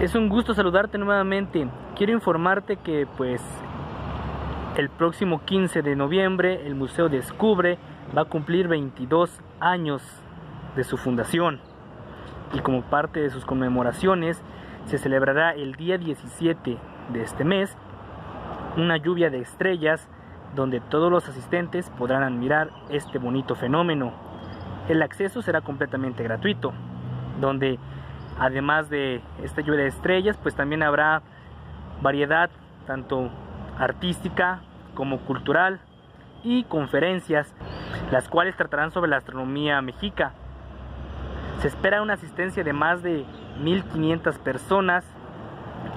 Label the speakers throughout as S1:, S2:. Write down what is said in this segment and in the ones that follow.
S1: Es un gusto saludarte nuevamente. Quiero informarte que pues el próximo 15 de noviembre el Museo Descubre va a cumplir 22 años de su fundación y como parte de sus conmemoraciones se celebrará el día 17 de este mes una lluvia de estrellas donde todos los asistentes podrán admirar este bonito fenómeno. El acceso será completamente gratuito, donde además de esta lluvia de estrellas, pues también habrá variedad tanto artística como cultural y conferencias, las cuales tratarán sobre la astronomía mexica. Se espera una asistencia de más de 1500 personas.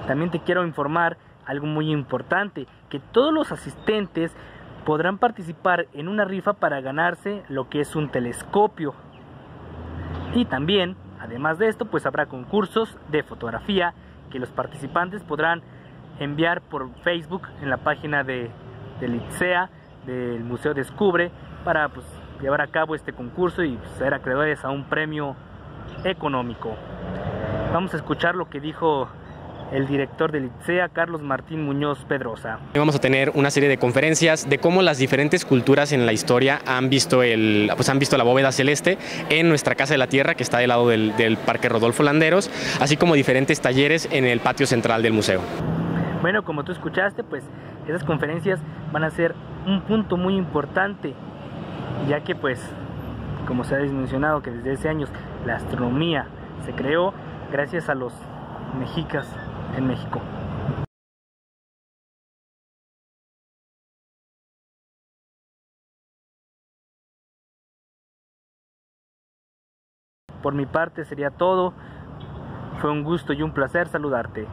S1: También te quiero informar algo muy importante, que todos los asistentes podrán participar en una rifa para ganarse lo que es un telescopio. Y también, además de esto, pues habrá concursos de fotografía que los participantes podrán enviar por Facebook en la página de, del ITSEA, del Museo Descubre, para pues, llevar a cabo este concurso y ser acreedores a un premio económico. Vamos a escuchar lo que dijo el director del ITSEA, Carlos Martín Muñoz Pedrosa.
S2: Vamos a tener una serie de conferencias de cómo las diferentes culturas en la historia han visto, el, pues han visto la bóveda celeste en nuestra Casa de la Tierra, que está del lado del, del Parque Rodolfo Landeros, así como diferentes talleres en el patio central del museo.
S1: Bueno, como tú escuchaste, pues esas conferencias van a ser un punto muy importante, ya que pues, como se ha mencionado, que desde hace años la astronomía se creó gracias a los mexicas en México. Por mi parte sería todo. Fue un gusto y un placer saludarte.